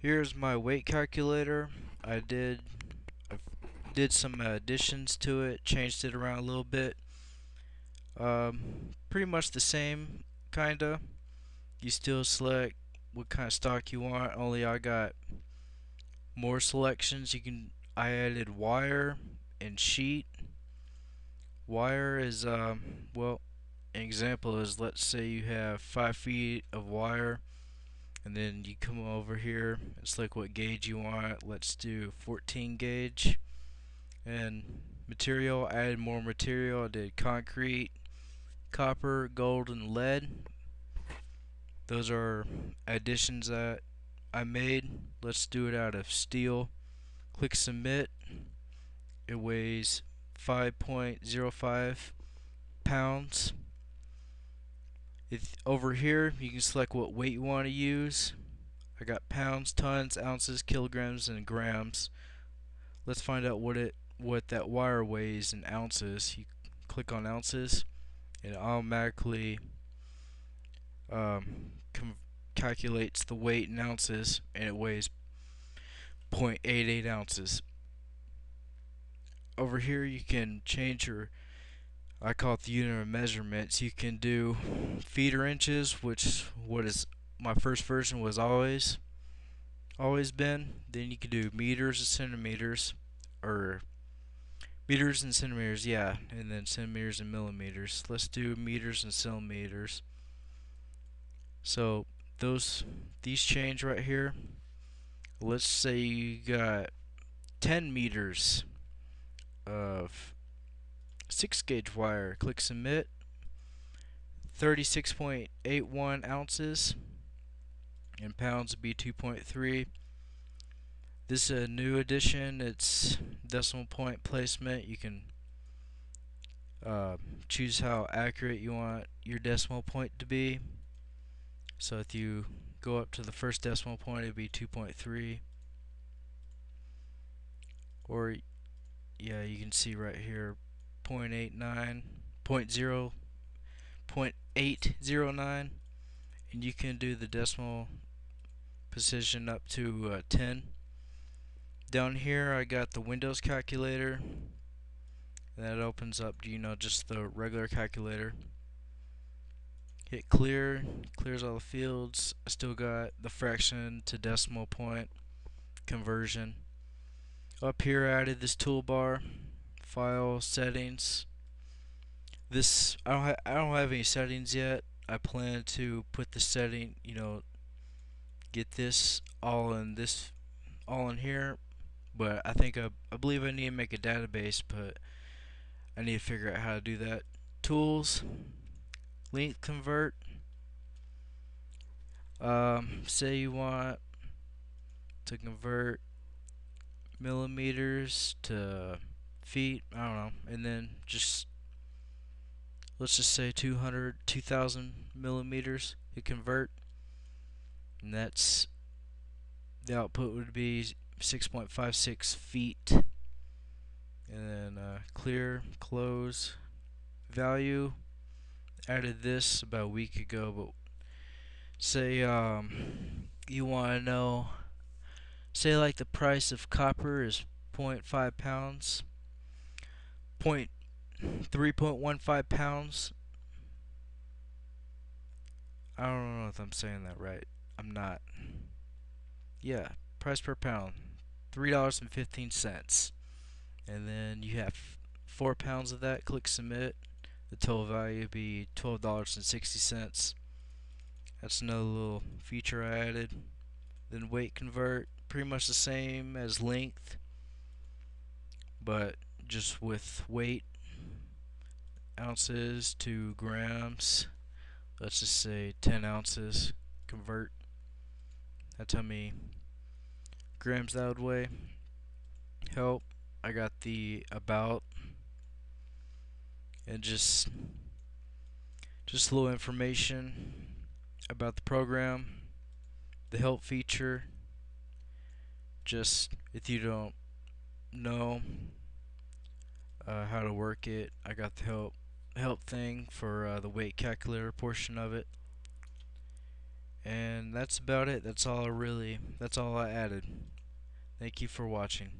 Here's my weight calculator. I did I did some additions to it, changed it around a little bit. Um, pretty much the same, kinda. You still select what kind of stock you want. Only I got more selections. You can I added wire and sheet. Wire is um, well, an example is let's say you have five feet of wire and then you come over here and select what gauge you want let's do 14 gauge. And material I added more material I did concrete copper gold and lead. Those are additions that I made. Let's do it out of steel. Click submit. It weighs 5.05 pounds if over here you can select what weight you want to use. I got pounds tons ounces kilograms and grams. Let's find out what it what that wire weighs in ounces. You click on ounces and it automatically um, calculates the weight in ounces and it weighs 0.88 ounces. Over here you can change your I call it the unit of measurements. You can do feet or inches, which what is my first version was always always been. Then you can do meters and centimeters, or meters and centimeters, yeah, and then centimeters and millimeters. Let's do meters and centimeters. So those these change right here. Let's say you got 10 meters of 6 gauge wire. Click submit. 36.81 ounces. and pounds would be 2.3. This is a new addition. It's decimal point placement. You can uh, choose how accurate you want your decimal point to be. So if you go up to the first decimal point, it would be 2.3. Or, yeah, you can see right here 0.89, 0.0, 0.809, and you can do the decimal position up to uh, 10. Down here I got the Windows calculator. That opens up, you know, just the regular calculator. Hit clear, clears all the fields. I still got the fraction to decimal point conversion. Up here I added this toolbar file settings. This I don't I don't have any settings yet. I plan to put the setting you know get this all in this all in here. But I think I, I believe I need to make a database but I need to figure out how to do that. Tools length convert. Um, say you want to convert millimeters to feet, I don't know, and then just let's just say 200, 2000 millimeters to convert, and that's the output would be 6.56 feet, and then uh, clear, close, value. Added this about a week ago, but say um, you want to know, say like the price of copper is 0.5 pounds point three point one five pounds. I don't know if I'm saying that right. I'm not. Yeah, price per pound, three dollars and fifteen cents. And then you have four pounds of that. Click submit. The total value would be twelve dollars and sixty cents. That's another little feature I added. Then weight convert, pretty much the same as length, but just with weight ounces to grams let's just say 10 ounces convert. That's how many grams that would weigh. Help I got the about and just just a little information about the program the help feature. Just if you don't know uh, how to work it. I got the help help thing for uh, the weight calculator portion of it. and that's about it that's all I really that's all I added thank you for watching